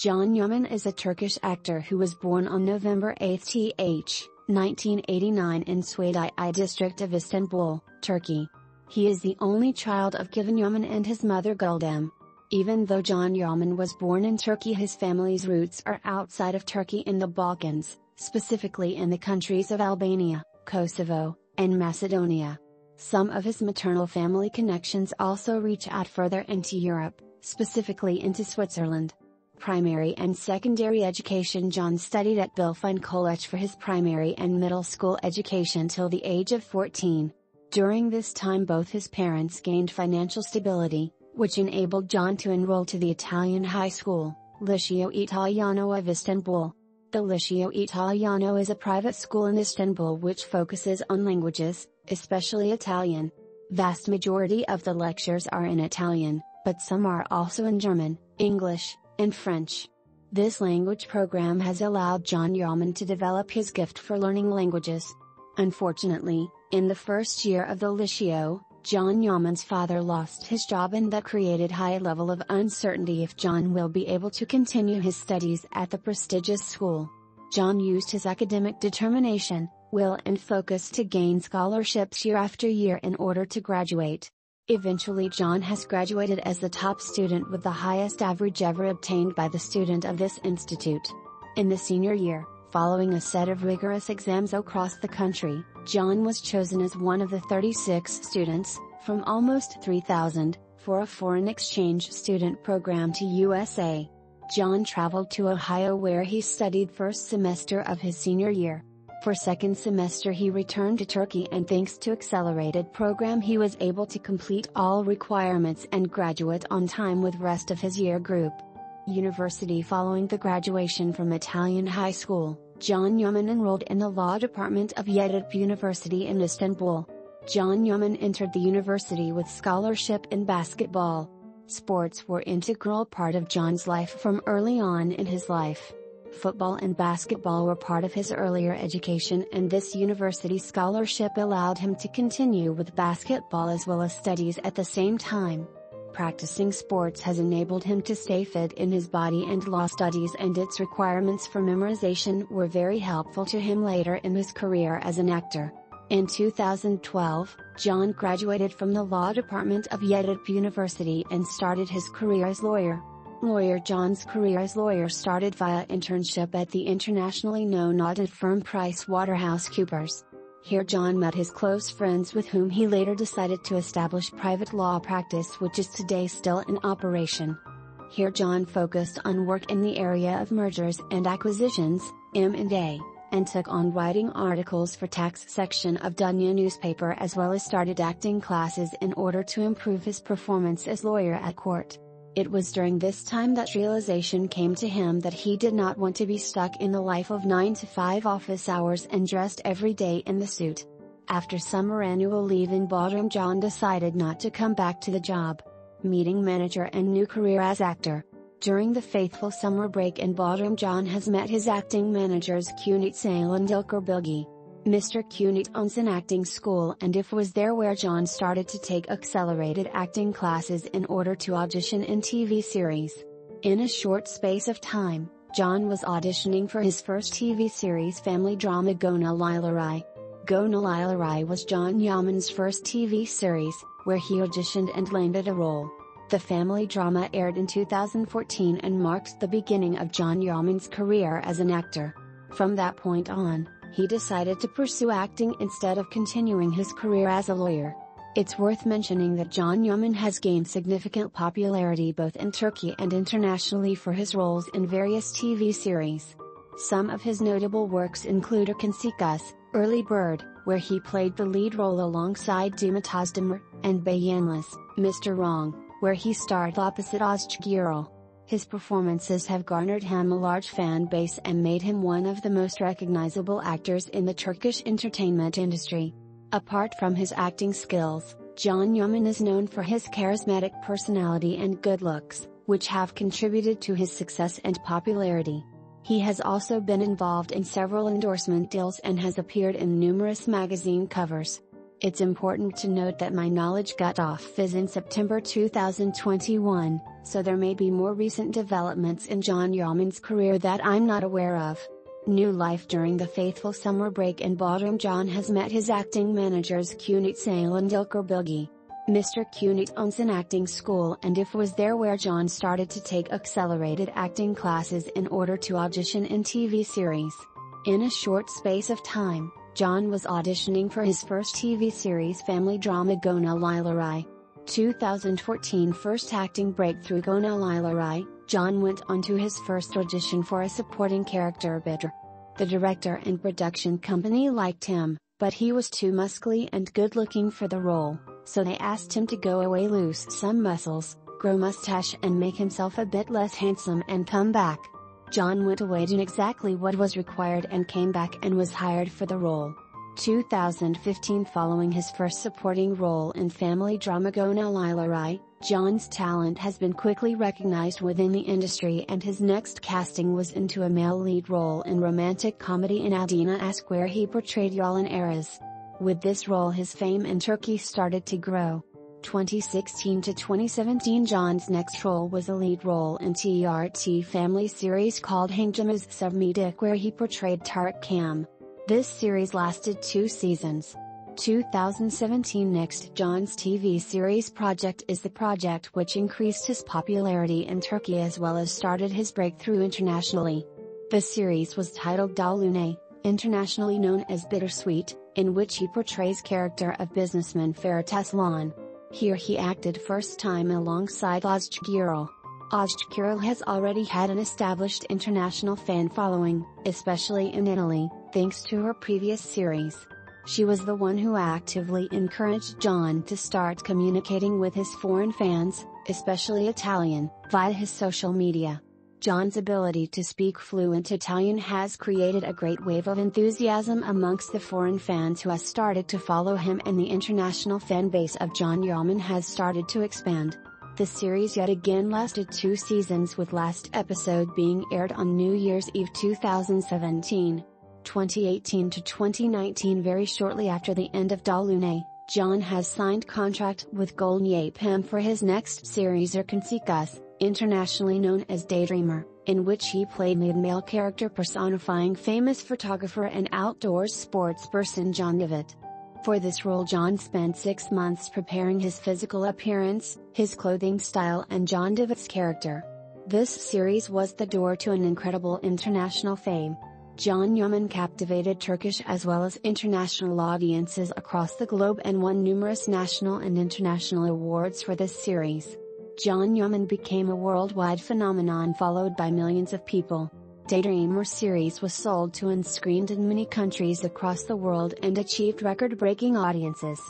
Can Yaman is a Turkish actor who was born on November 8, th. 1989 in Suadiye district of Istanbul, Turkey. He is the only child of Güven Yaman and his mother Guldem. Even though Can Yaman was born in Turkey his family's roots are outside of Turkey in the Balkans, specifically in the countries of Albania, Kosovo, and Macedonia. Some of his maternal family connections also reach out further into Europe, specifically into Switzerland primary and secondary education Can studied at Bilfen College for his primary and middle school education till the age of 14. During this time both his parents gained financial stability, which enabled Can to enroll to the Italian high school, Liceo Italiano of Istanbul. The Liceo Italiano is a private school in Istanbul which focuses on languages, especially Italian. Vast majority of the lectures are in Italian, but some are also in German, English, and French. This language program has allowed Can Yaman to develop his gift for learning languages. Unfortunately, in the first year of the Liceo, Can Yaman's father lost his job and that created high level of uncertainty if Can will be able to continue his studies at the prestigious school. Can used his academic determination, will and focus to gain scholarships year after year in order to graduate. Eventually Can has graduated as the top student with the highest average ever obtained by the student of this institute. In the senior year, following a set of rigorous exams across the country, Can was chosen as one of the 36 students, from almost 3,000, for a foreign exchange student program to USA. Can traveled to Ohio where he studied first semester of his senior year. For second semester he returned to Turkey and thanks to accelerated program he was able to complete all requirements and graduate on time with rest of his year group. University Following the graduation from Italian high school, Can Yaman enrolled in the law department of Yeditepe University in Istanbul. Can Yaman entered the university with scholarship in basketball. Sports were integral part of Can's life from early on in his life football and basketball were part of his earlier education and this university scholarship allowed him to continue with basketball as well as studies at the same time. Practicing sports has enabled him to stay fit in his body and law studies and its requirements for memorization were very helpful to him later in his career as an actor. In 2012, Can graduated from the law department of Yeditepe University and started his career as lawyer. Lawyer Can's career as lawyer started via internship at the internationally known audit firm PricewaterhouseCoopers. Here Can met his close friends with whom he later decided to establish private law practice which is today still in operation. Here Can focused on work in the area of mergers and acquisitions, M&A, and took on writing articles for tax section of Dunya newspaper as well as started acting classes in order to improve his performance as lawyer at court. It was during this time that realization came to him that he did not want to be stuck in the life of 9 to 5 office hours and dressed every day in the suit. After summer annual leave in Bodrum Can decided not to come back to the job. Meeting manager and new career as actor. During the faithful summer break in Bodrum Can has met his acting managers Cüneyt Sale and Dilker Bilgi. Mr. Cüneyt owns an acting school and if was there where Can started to take accelerated acting classes in order to audition in TV series. In a short space of time, Can was auditioning for his first TV series family drama Gönül İşleri. Gönül İşleri was Can Yaman's first TV series, where he auditioned and landed a role. The family drama aired in 2014 and marked the beginning of Can Yaman's career as an actor. From that point on, he decided to pursue acting instead of continuing his career as a lawyer. It's worth mentioning that Can Yaman has gained significant popularity both in Turkey and internationally for his roles in various TV series. Some of his notable works include Erken Early Bird, where he played the lead role alongside Demet Özdemir, and Beğenilmez, Mr. Wrong, where he starred opposite Özge Gürel. His performances have garnered him a large fan base and made him one of the most recognizable actors in the Turkish entertainment industry. Apart from his acting skills, Can Yaman is known for his charismatic personality and good looks, which have contributed to his success and popularity. He has also been involved in several endorsement deals and has appeared in numerous magazine covers. It's important to note that my knowledge got off fizz in September 2021, so there may be more recent developments in Can Yaman's career that I'm not aware of. New life during the faithful summer break in Bodrum Can has met his acting managers Cüneyt Sale and Ilker Bilgi. Mr. Cüneyt owns an acting school and if was there where Can started to take accelerated acting classes in order to audition in TV series. In a short space of time, Can was auditioning for his first TV series family drama Gönül İşleri. 2014 first acting breakthrough Gönül İşleri, Can went on to his first audition for a supporting character Bidr. The director and production company liked him, but he was too muscly and good looking for the role, so they asked him to go away lose some muscles, grow mustache and make himself a bit less handsome and come back. Can went away doing exactly what was required and came back and was hired for the role. 2015 Following his first supporting role in family drama Gönül İşleri, Can's talent has been quickly recognized within the industry and his next casting was into a male lead role in romantic comedy İnadına Aşk where he portrayed Yalın Aras. With this role his fame in Turkey started to grow. 2016 to 2017 Can's next role was a lead role in TRT family series called Hangimiz Sevmedik where he portrayed Tarık Cam. This series lasted two seasons. 2017 Next Can's TV series project is the project which increased his popularity in Turkey as well as started his breakthrough internationally. The series was titled Dolunay, internationally known as Bittersweet, in which he portrays character of businessman Ferit Aslan. Here he acted first time alongside. Özge Gürel has already had an established international fan following, especially in Italy, thanks to her previous series. She was the one who actively encouraged Can to start communicating with his foreign fans, especially Italian, via his social media. Can's ability to speak fluent Italian has created a great wave of enthusiasm amongst the foreign fans who has started to follow him and the international fan base of Can Yaman has started to expand. The series yet again lasted two seasons with last episode being aired on New Year's Eve 2017. 2018 to 2019 very shortly after the end of Dolunay, Can has signed contract with Golden Yapım for his next series Erkenci Kuş, internationally known as Daydreamer, in which he played a male character personifying famous photographer and outdoors sportsperson Can Divit. For this role Can spent six months preparing his physical appearance, his clothing style and Can Divit's character. This series was the door to an incredible international fame. Can Yaman captivated Turkish as well as international audiences across the globe and won numerous national and international awards for this series. Can Yaman became a worldwide phenomenon followed by millions of people. Daydreamer series was sold to and screened in many countries across the world and achieved record-breaking audiences.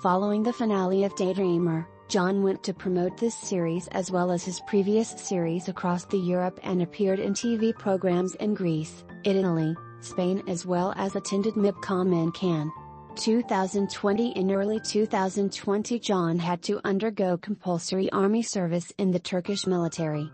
Following the finale of Daydreamer, Can went to promote this series as well as his previous series across the Europe and appeared in TV programs in Greece, Italy, Spain as well as attended MIPCOM in Cannes. 2020 In early 2020 Can had to undergo compulsory army service in the Turkish military.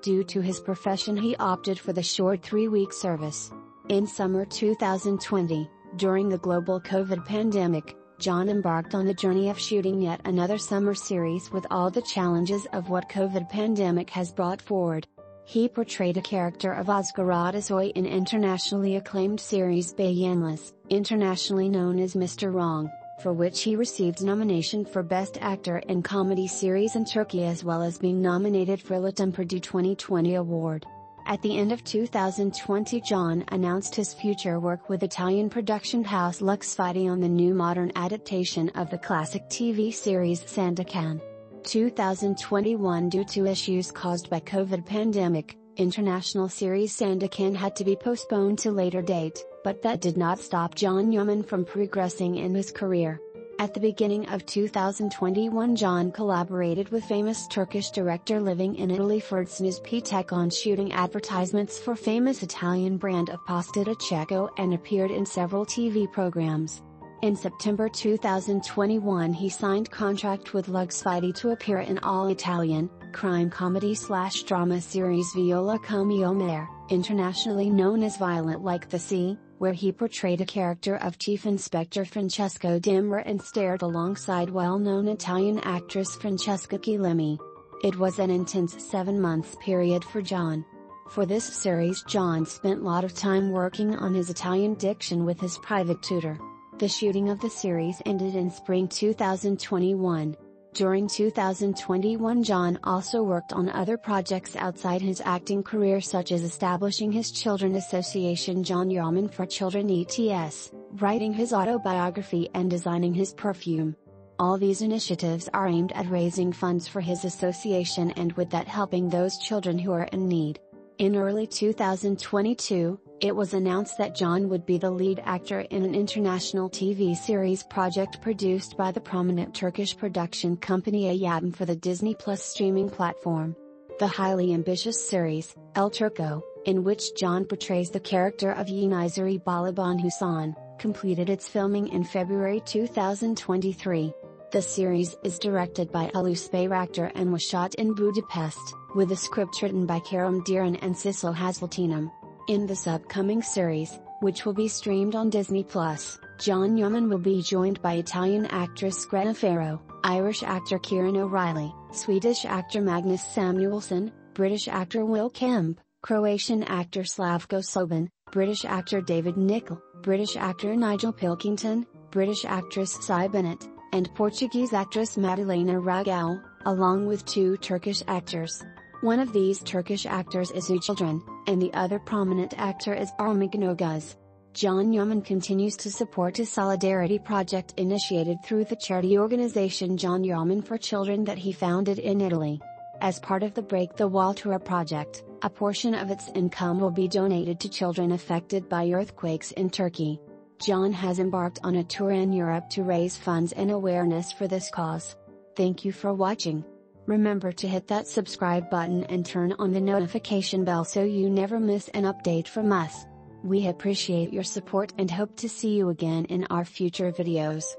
Due to his profession he opted for the short three-week service. In summer 2020, during the global COVID pandemic, Can embarked on the journey of shooting yet another summer series with all the challenges of what COVID pandemic has brought forward. He portrayed a character of Özgür Atasoy in internationally acclaimed series Beğenilmez, internationally known as Mr. Wrong, for which he received nomination for Best Actor in Comedy Series in Turkey as well as being nominated for Latin Purdue 2020 Award. At the end of 2020 Can announced his future work with Italian production house Lux Vide on the new modern adaptation of the classic TV series Sandokan. 2021 Due to issues caused by COVID pandemic, international series Sandokan had to be postponed to later date, but that did not stop Can Yaman from progressing in his career. At the beginning of 2021 Can collaborated with famous Turkish director living in Italy Ferzan Özpetek on shooting advertisements for famous Italian brand of pasta De Cecco and appeared in several TV programs. In September 2021 he signed contract with Lux Vide to appear in all-Italian, crime comedy slash drama series Viola come il mare, internationally known as Violent Like the Sea, where he portrayed a character of Chief Inspector Francesco Demir and starred alongside well-known Italian actress Francesca Chillemi. It was an intense seven months period for Can. For this series Can spent a lot of time working on his Italian diction with his private tutor. The shooting of the series ended in spring 2021. During 2021 Can also worked on other projects outside his acting career such as establishing his Children Association Can Yaman for Children ETS, writing his autobiography and designing his perfume. All these initiatives are aimed at raising funds for his association and with that helping those children who are in need. In early 2022, it was announced that Can would be the lead actor in an international TV series project produced by the prominent Turkish production company Ayapim for the Disney Plus streaming platform. The highly ambitious series, El Turco, in which Can portrays the character of Yenizari Balaban Hasan, completed its filming in February 2023. The series is directed by Uluç Bayraktar and was shot in Budapest, with a script written by Kerem Deren and Sissel Hasletinem. In this upcoming series, which will be streamed on Disney Plus, Can Yaman will be joined by Italian actress Greta Ferro, Irish actor Kieran O'Reilly, Swedish actor Magnus Samuelsson, British actor Will Kemp, Croatian actor Slavko Sobin, British actor David Nicol, British actor Nigel Pilkington, British actress Cy Bennett, and Portuguese actress Madalena Ragao, along with two Turkish actors. One of these Turkish actors is Uchildren, and the other prominent actor is Armağan Oguz. Can Yaman continues to support a solidarity project initiated through the charity organization Can Yaman for Children that he founded in Italy. As part of the Break the Wall Tour project, a portion of its income will be donated to children affected by earthquakes in Turkey. Can has embarked on a tour in Europe to raise funds and awareness for this cause. Thank you for watching. Remember to hit that subscribe button and turn on the notification bell so you never miss an update from us. We appreciate your support and hope to see you again in our future videos.